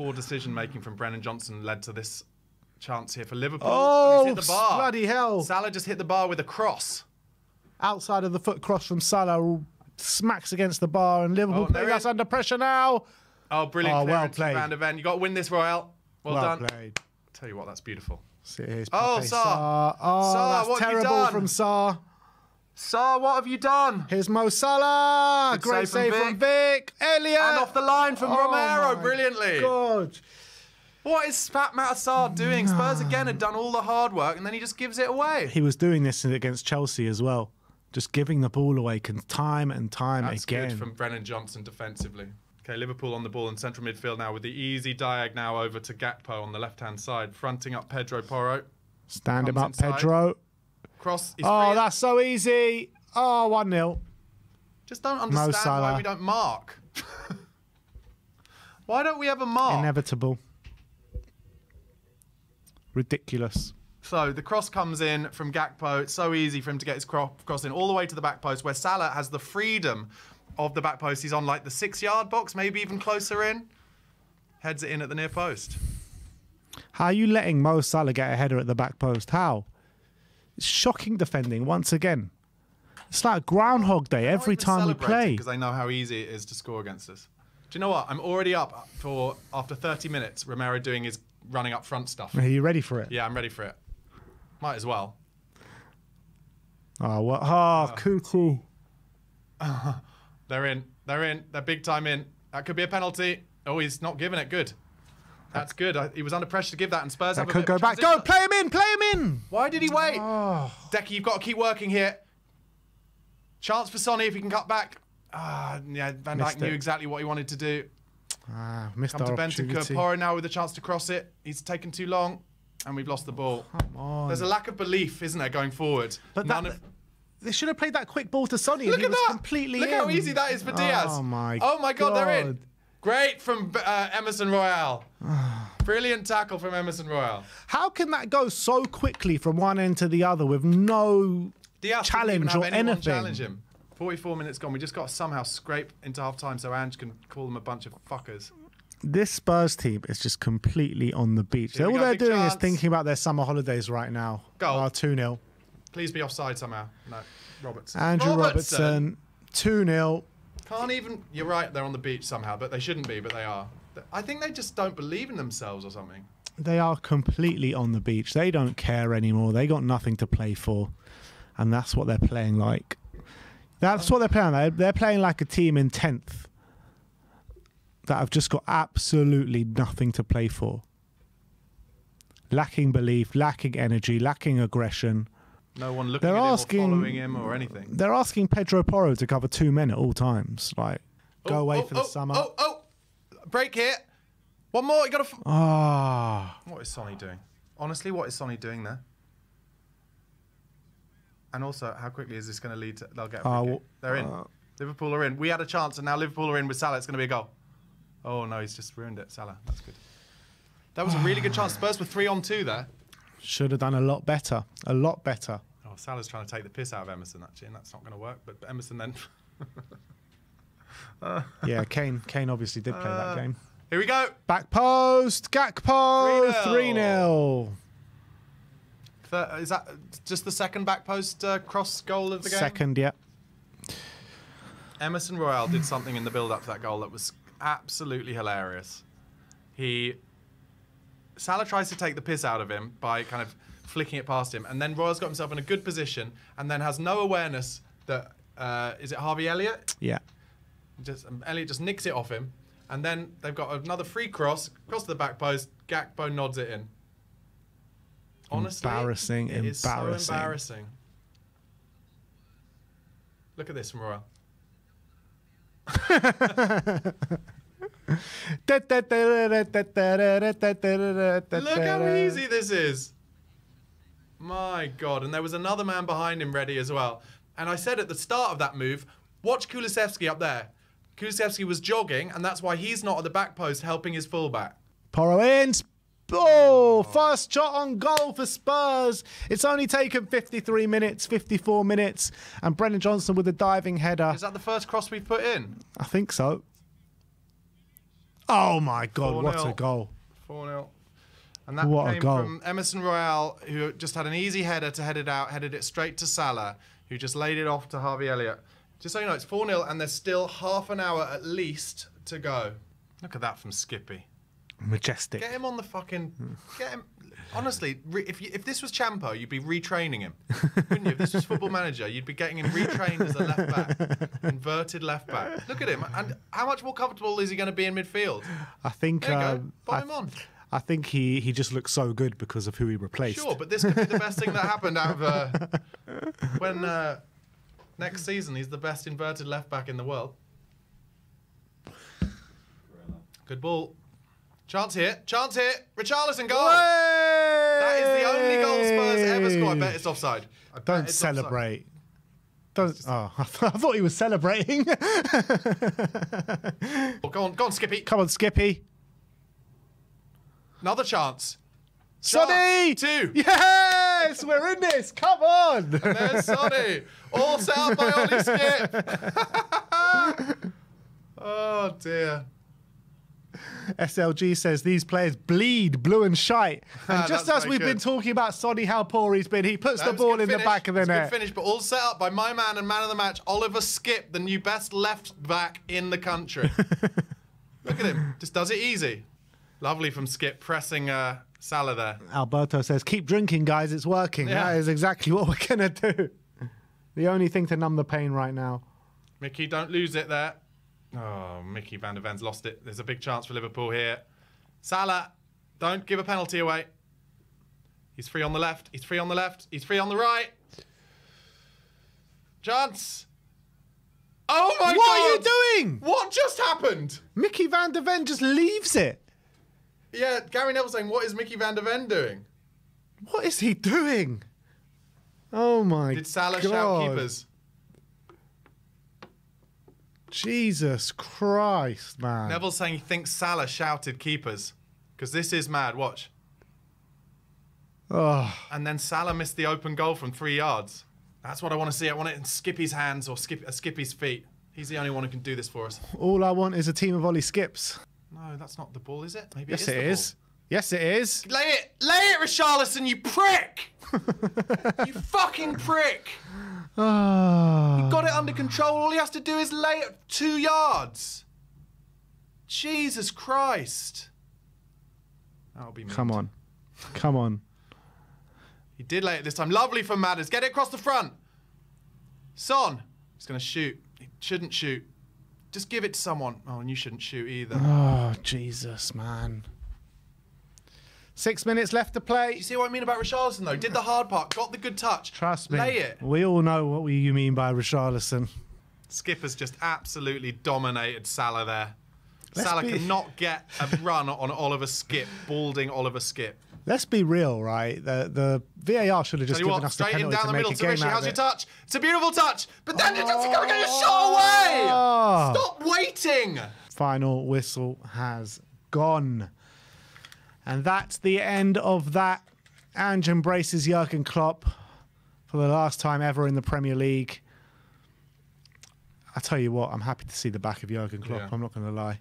poor decision making from Brennan Johnson led to this chance here for Liverpool. Oh, hit the bar. bloody hell. Salah just hit the bar with a cross. Outside of the foot cross from Salah smacks against the bar, and Liverpool Oh, play us under pressure now. Oh, brilliant Oh, well played. Van Ven. You got to win this, Royal. Well, Well done. played. Tell you what, that's beautiful. See, here's Oh. Sarr. Oh, Sarr, that's what have you terrible from Sarr. Sarr, what have you done? Here's Mo Salah. Good Great save save from from Vic. Elliott. And off the line from Oh Romero, my brilliantly. God. What is Pat Matasar doing? Spurs again had done all the hard work and then he just gives it away. He was doing this against Chelsea as well. Just giving the ball away can time and time That's again. good from Brennan Johnson defensively. Okay, Liverpool on the ball in central midfield now with the easy diag now over to Gakpo on the left hand side, fronting up Pedro Porro. Stand him up, inside. Pedro. Cross. He's Oh, free. that's so easy. Oh, 1 0. Just don't understand why we don't mark. why don't we ever mark? Inevitable. Ridiculous. So the cross comes in from Gakpo. It's so easy for him to get his cross in all the way to the back post, where Salah has the freedom of the back post. He's on like the six-yard box, maybe even closer in. Heads it in at the near post. How are you letting Mo Salah get a header at the back post? How? Shocking defending once again. It's like Groundhog Day every time we play. because they know how easy it is to score against us. Do you know what? I'm already up for after 30 minutes. Romero doing his running up front stuff. Are you ready for it? Yeah, I'm ready for it. Might as well. Ah, oh, what? Oh, ah, ah. cuckoo. They're in. They're in. They're big time in. That could be a penalty. Oh, he's not giving it. Good. That's good. I, he was under pressure to give that, and Spurs That have a could go back. Go, play him in, play him in. Why did he wait? Oh. Decky, you've got to keep working here. Chance for Sonny if he can cut back. Ah, yeah, Van Dijk Missed knew it. exactly what he wanted to do. Ah, missed Come our to Bentancur. Porro now with a chance to cross it. He's taken too long, and we've lost the ball. Come on. There's a lack of belief, isn't there, going forward? But None that, of- they should have played that quick ball to Sonny. Look and he at was that! completely Look how easy that is for Diaz. Oh my. Oh my God, they're in. Great from uh, Emerson Royal. Brilliant tackle from Emerson Royal. How can that go so quickly from one end to the other with no Diaz challenge or anything? challenge him. 44 minutes gone. We just got to somehow scrape into half time so Ange can call them a bunch of fuckers. This Spurs team is just completely on the beach. Here All go, they're doing is thinking about their summer holidays right now. Goal. Oh, 2 0. Please be offside somehow. No, Robertson. Andrew Robertson, 2 0. Can't even. You're right. They're on the beach somehow, but they shouldn't be. But they are. I think they just don't believe in themselves or something. They are completely on the beach. They don't care anymore. They got nothing to play for. And that's what they're playing like. That's what they're playing like. They're playing like a team in 10th that have just got absolutely nothing to play for. Lacking belief, lacking energy, lacking aggression. No one looking They're at him asking- or following him or anything. They're asking Pedro Porro to cover two men at all times. Like, go Oh, away oh, for the oh, summer. Oh, oh, break here. One more. You got to. F- Ah. what is Sonny doing? Honestly, what is Sonny doing there? And also, how quickly is this going to lead to? They'll get. A Uh. They're in. uh, Liverpool are in. We had a chance, and now Liverpool are in with Salah. It's going to be a goal. Oh no, he's just ruined it. Salah. That's good. That was a really good chance. Spurs were three on two there. Should have done a lot better. A lot better. Oh, Salah's trying to take the piss out of Emerson actually, and that's not going to work. But Emerson then. Yeah, Kane. Kane obviously did play Uh, that game. Here we go. Back post, Gakpo, 3-0. 3 0. Is that just the second back post uh, cross goal of the game? Second, yeah. Emerson Royal did something in the build up to that goal that was absolutely hilarious. He Salah tries to take the piss out of him by kind of flicking it past him, and then Royal's got himself in a good position, and then has no awareness that uh, is it Harvey Elliott? Yeah. Just um, Elliott just nicks it off him, and then they've got another free cross cross to the back post. Gakpo nods it in. Honestly, Embarrassing, it is embarrassing. so embarrassing. Look at this from Royal. Look how easy this is. My God. And there was another man behind him ready as well. And I said at the start of that move, watch Kulusevski up there. Kulusevski was jogging, and that's why he's not at the back post helping his fullback. Porro in. Oh, first shot on goal for Spurs. It's only taken 53 minutes, 54 minutes, and Brennan Johnson with a diving header. Is that the first cross we've put in? I think so. Oh my God! What a goal! 4 0. And that What a came goal. from Emerson Royal, who just had an easy header to head it out, headed it straight to Salah, who just laid it off to Harvey Elliott. Just so you know, it's 4 0, and there's still half an hour at least to go. Look at that from Skippy. Majestic. Get him on the fucking. Get him. Honestly, re, if you, if this was Champo, you'd be retraining him, wouldn't you? If this was Football Manager, you'd be getting him retrained as a left back, inverted left back. Look at him, and how much more comfortable is he going to be in midfield? I think. There you go. um, Put I, him on. I think he he just looks so good because of who he replaced. Sure, but this could be the best thing that happened out of uh, when uh, next season he's the best inverted left back in the world. Good ball. Chance here. Chance here. Richarlison goal is the only goal Spurs. I bet it's offside. I Don't it's offside. celebrate. Don't. Oh, I thought he was celebrating. Oh, go on, go on, Skippy. Come on, Skippy. Another chance. Sonny! Two. Yes, we're in this. Come on. There's Sonny. All set up by Ollie Skipp. oh dear. SLG says these players bleed blue and shite. And just as we've been talking about Sonny, how poor he's been, he puts That the ball good in the back of the net. Good finish, but all set up by my man and man of the match, Oliver Skipp, the new best left back in the country. Look at him, just does it easy. Lovely from Skipp, pressing uh, Salah there. Alberto says, keep drinking, guys. It's working. Yeah. That is exactly what we're going to do. The only thing to numb the pain right now. Mickey, don't lose it there. Oh, Mickey van der Ven's lost it. There's a big chance for Liverpool here. Salah, don't give a penalty away. He's free on the left. He's free on the left. He's free on the right. Chance. Oh my what god! What are you doing? What just happened? Mickey van der Ven just leaves it. Yeah, Gary Neville saying, "What is Mickey van der Ven doing?" What is he doing? Oh my god. Did Salah God. shout keepers? Jesus Christ, man. Neville's saying he thinks Salah shouted keepers because this is mad. Watch, Oh, and then Salah missed the open goal from three yards. That's what I want to see. I want it in Skippy's hands or Skipp, uh, Skippy's feet. He's the only one who can do this for us. all I want is a team of Ollie Skipps. No, that's not the ball, is it? Maybe Yes, it it is. is. Yes, it is. Lay it, lay it, Richarlison, you prick! you fucking prick! Oh. Under control. All he has to do is lay it two yards. Jesus Christ. That'll be Come on. Come on. He did lay it this time. Lovely from Madders. Get it across the front. Son. He's going to shoot. He shouldn't shoot. Just give it to someone. Oh, and you shouldn't shoot either. Oh, Jesus, man. Six minutes left to play. You see what I mean about Richarlison, though? Did the hard part. Got the good touch. Trust me. Lay it. We all know what we- you mean by Richarlison. Skipper's just absolutely dominated Salah there. Let's Salah be- cannot get a run on Oliver Skipp, balding Oliver Skipp. Let's be real, right? The the VAR should have just given what, us the penalty down to the make middle a to game out How's of your touch? It's a beautiful touch, but then you're just going to get a shot oh. away. Oh. Stop waiting. Final whistle has gone. And that's the end of that. Ange embraces Jurgen Klopp for the last time ever in the Premier League. I tell you what, I'm happy to see the back of Jurgen Klopp. Yeah. I'm not going to lie.